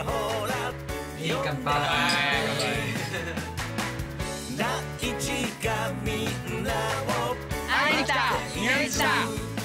いほらいい乾杯。大地がみんなを。愛にた。た